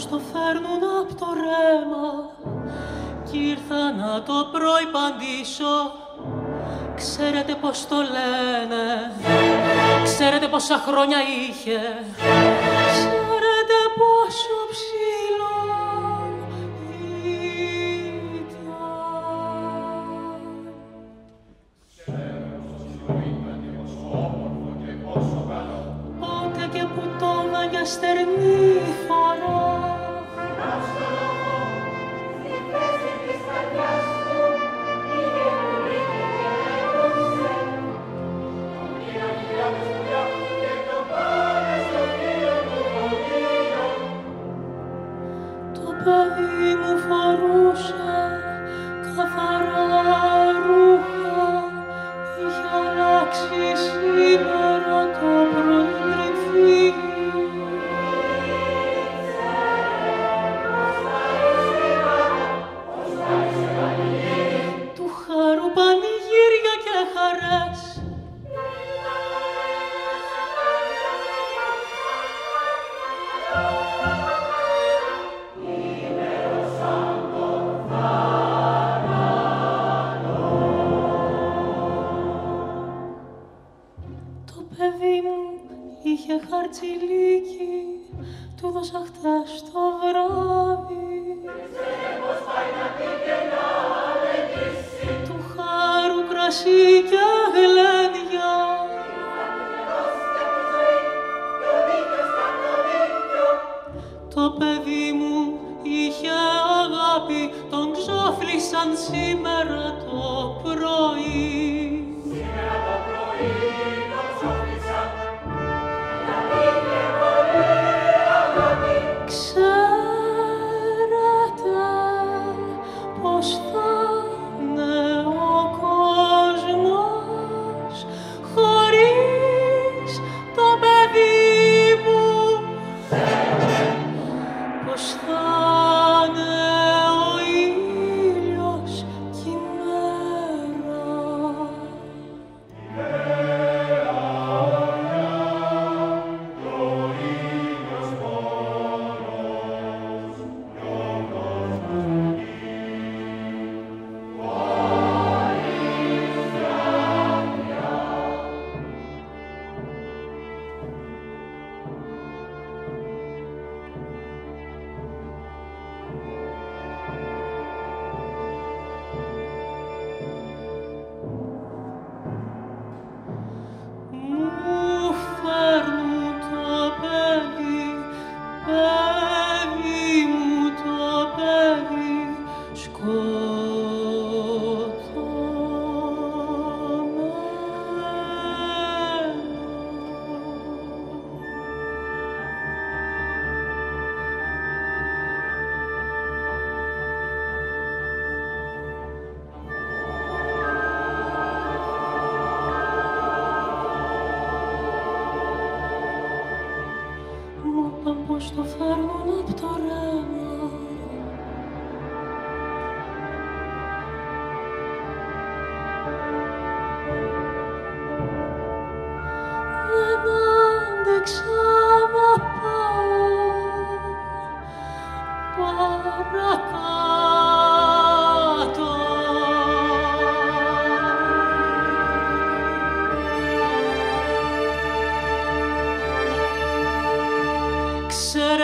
είπαν πως το φέρνουν από το ρέμα κι ήρθα να το προϋπαντήσω. Ξέρετε πως το λένε, ξέρετε πόσα χρόνια είχε Ξέρετε πόσο ψηλό ήταν. Πότε και που το για στερνή φορά Taxi, είχε χαρτζηλίκι, του δώσα χτες το βράδυ. Του χάρου κρασί και γλέντια. Το παιδί μου είχε αγάπη, τον ξόφλησαν σήμερα το πρωί. Ξέρετε Μου είπαν πως το φέρνουν απ' το ρέμα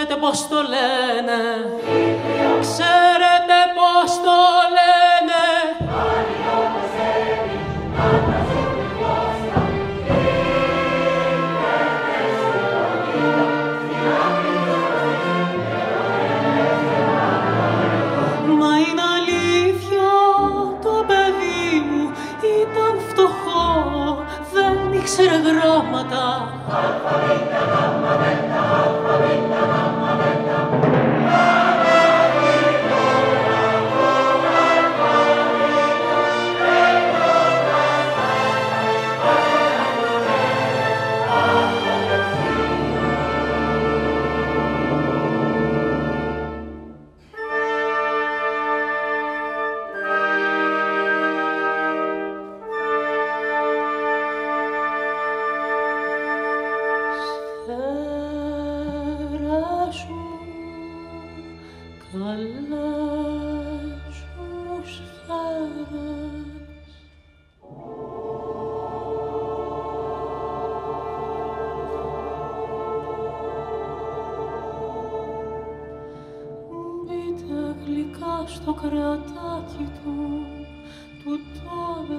Ξέρετε πως το λένε, ξέρετε πως το Το. Κρατάκι του του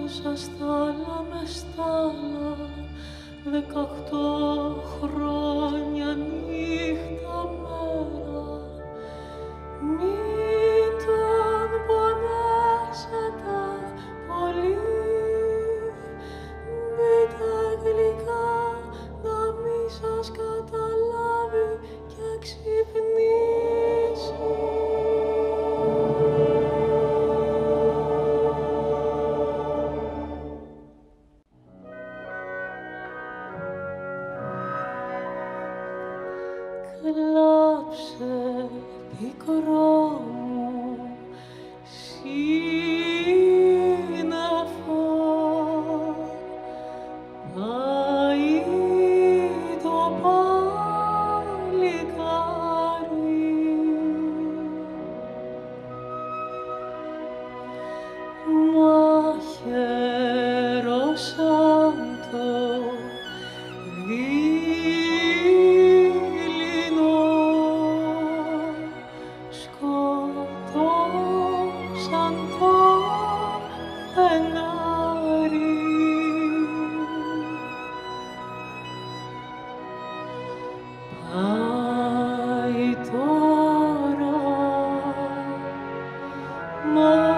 στα στάλα με στάλα δεκαοκτώ χρόνια κλάψε πικρό μου. more.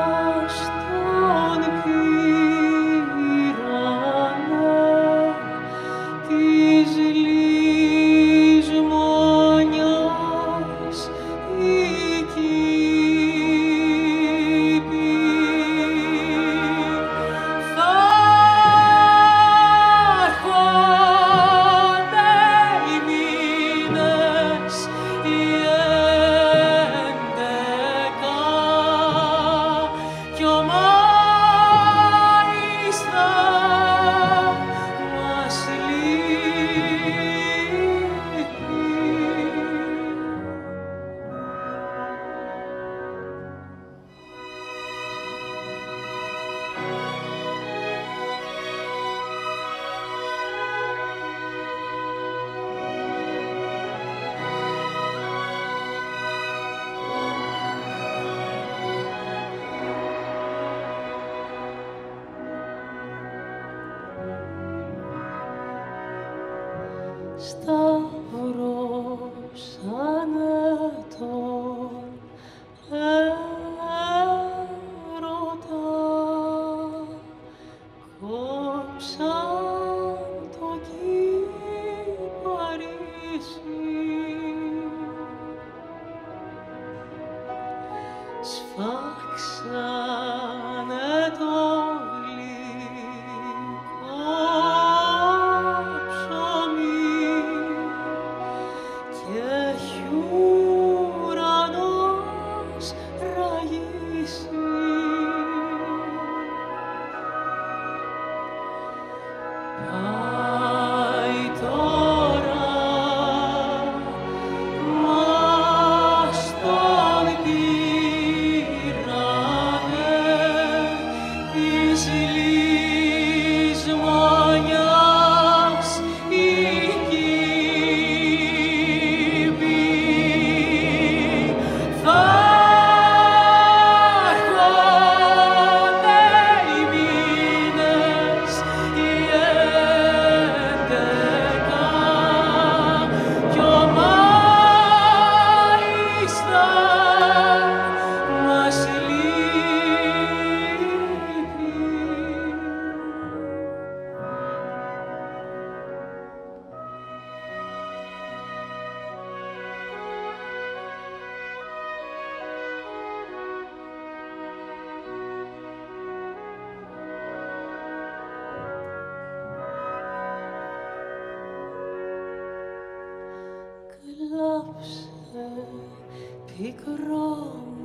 Pick a